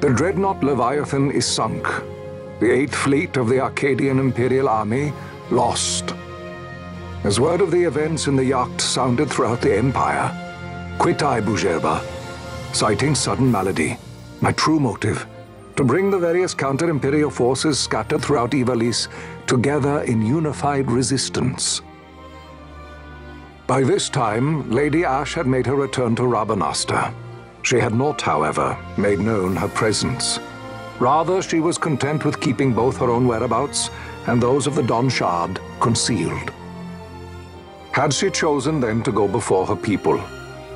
The dreadnought Leviathan is sunk. The Eighth Fleet of the Archadian Imperial Army lost. As word of the events in the yacht sounded throughout the Empire, quit I Bhujerba, citing sudden malady. My true motive, to bring the various counter-imperial forces scattered throughout Ivalice together in unified resistance. By this time, Lady Ashe had made her return to Rabanastre. She had not, however, made known her presence. Rather, she was content with keeping both her own whereabouts and those of the Dawn Shard concealed. Had she chosen then to go before her people,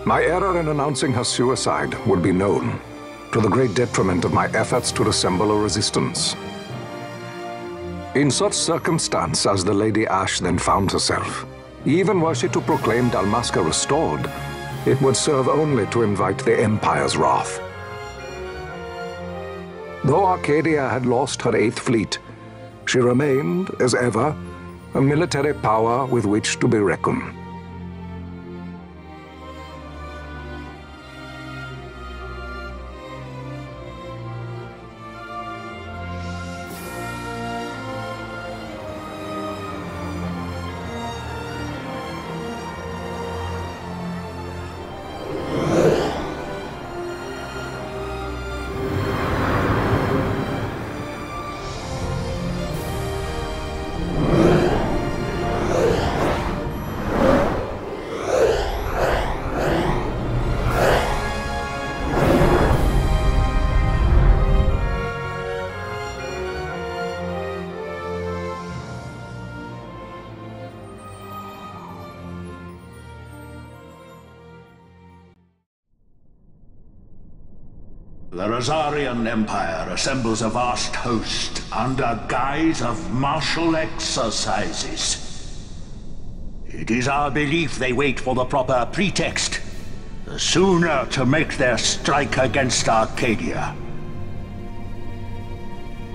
my error in announcing her suicide would be known, to the great detriment of my efforts to assemble a resistance. In such circumstance as the Lady Ashe then found herself, even were she to proclaim Dalmasca restored, it would serve only to invite the Empire's wrath. Though Archadia had lost her Eighth Fleet, she remained, as ever, a military power with which to be reckoned. The Rozarrian Empire assembles a vast host under guise of martial exercises. It is our belief they wait for the proper pretext, the sooner to make their strike against Archadia.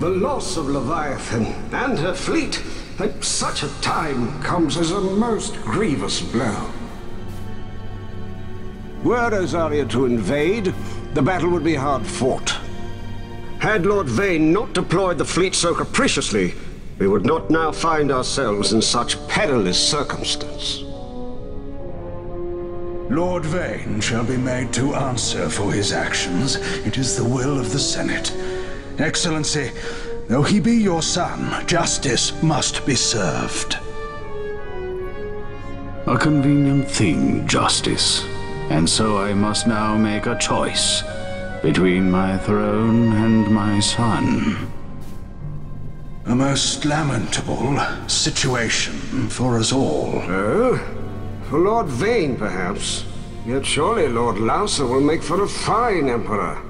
The loss of Leviathan and her fleet at such a time comes as a most grievous blow. Were Rozarria to invade, the battle would be hard fought. Had Lord Vayne not deployed the fleet so capriciously, we would not now find ourselves in such perilous circumstance. Lord Vayne shall be made to answer for his actions. It is the will of the Senate. Excellency, though he be your son, justice must be served. A convenient thing, justice. And so I must now make a choice between my throne and my son. A most lamentable situation for us all. Oh? For Lord Vayne, perhaps. Yet surely Lord Larsa will make for a fine emperor.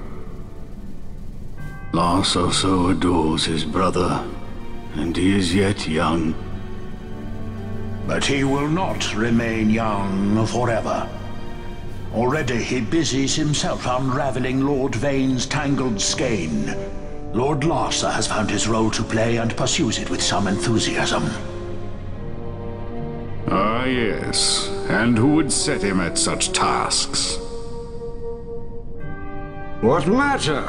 Larsa so adores his brother, and he is yet young. But he will not remain young forever. Already he busies himself unraveling Lord Vayne's tangled skein. Lord Larsa has found his role to play and pursues it with some enthusiasm. Ah, yes. And who would set him at such tasks? What matter?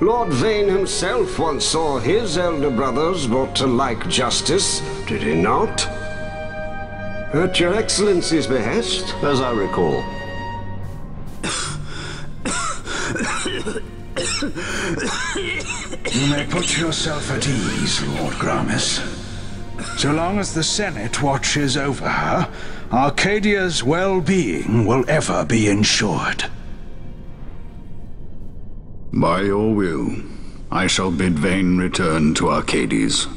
Lord Vayne himself once saw his elder brothers brought to like justice, did he not? At your Excellency's behest, as I recall. You may put yourself at ease, Lord Gramis. So long as the Senate watches over her, Archadia's well-being will ever be ensured. By your will, I shall bid Vayne return to Archades.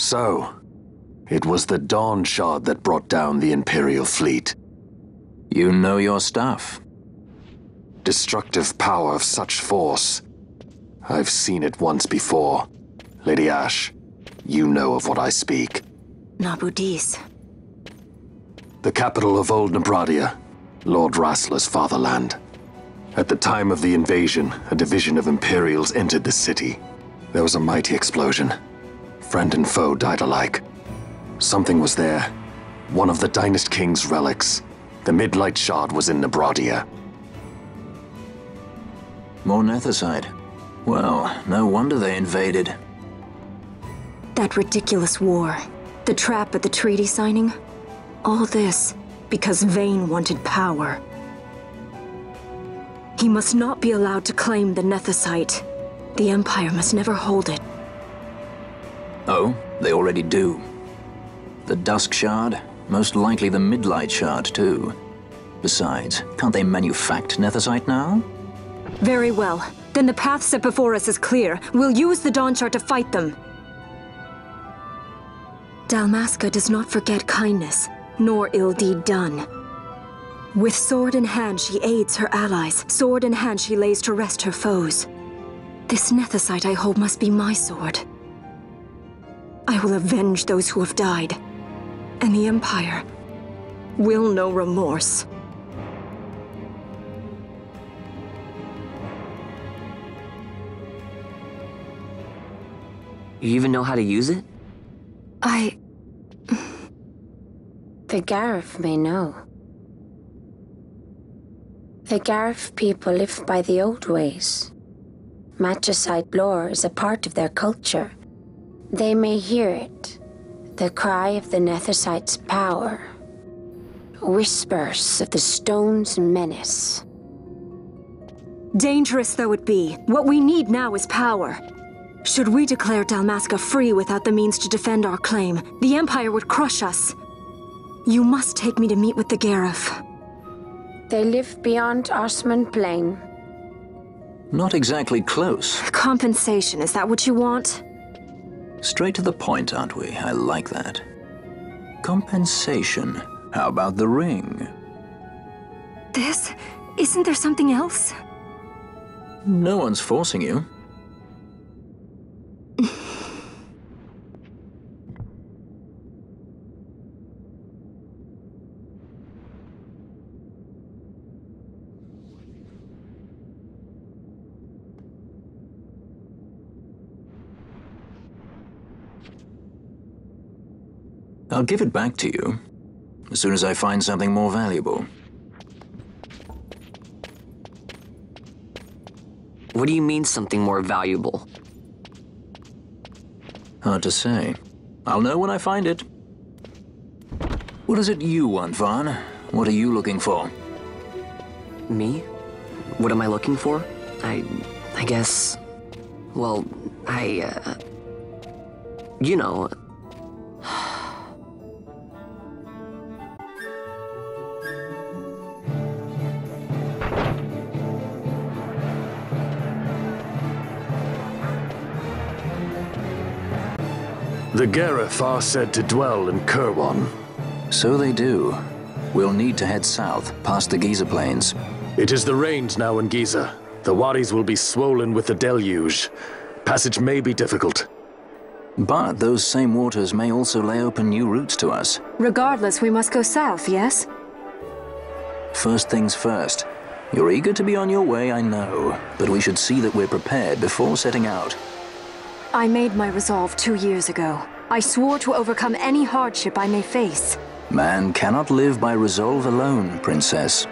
So, it was the Dawn Shard that brought down the Imperial fleet. You know your stuff. Destructive power of such force. I've seen it once before. Lady Ashe, you know of what I speak. Nabudis. The capital of Old Nabradia, Lord Rasler's fatherland. At the time of the invasion, a division of Imperials entered the city. There was a mighty explosion. Friend and foe died alike. Something was there. One of the Dynast King's relics. The Midlight Shard was in Nabradia. More Nethicite. Well, no wonder they invaded. That ridiculous war. The trap at the treaty signing. All this because Vayne wanted power. He must not be allowed to claim the Nethicite. The Empire must never hold it. They already do. The Dusk Shard, most likely the Midlight Shard, too. Besides, can't they manufacture Nethicite now? Very well. Then the path set before us is clear. We'll use the Dawn Shard to fight them. Dalmasca does not forget kindness, nor ill deed done. With sword in hand, she aids her allies. Sword in hand, she lays to rest her foes. This Nethicite I hold must be my sword. I will avenge those who have died. And the Empire will know remorse. You even know how to use it? I... The Garif may know. The Garif people live by the old ways. Magicite lore is a part of their culture. They may hear it, the cry of the Nethicite's power. Whispers of the stone's menace. Dangerous though it be, what we need now is power. Should we declare Dalmasca free without the means to defend our claim, the Empire would crush us. You must take me to meet with the Garif. They live beyond Ozmone Plain. Not exactly close. Compensation, is that what you want? Straight to the point, aren't we? I like that. Compensation. How about the ring? This? Isn't there something else? No one's forcing you. I'll give it back to you as soon as I find something more valuable. What do you mean something more valuable? Hard to say. I'll know when I find it. What is it you want, Vaan? What are you looking for? Me? What am I looking for? I... I guess... Well, I, uh... You know... The Garif are said to dwell in Kirwan. So they do. We'll need to head south, past the Giza Plains. It is the rains now in Giza. The wadis will be swollen with the deluge. Passage may be difficult. But those same waters may also lay open new routes to us. Regardless, we must go south, yes? First things first. You're eager to be on your way, I know. But we should see that we're prepared before setting out. I made my resolve two years ago. I swore to overcome any hardship I may face. Man cannot live by resolve alone, Princess.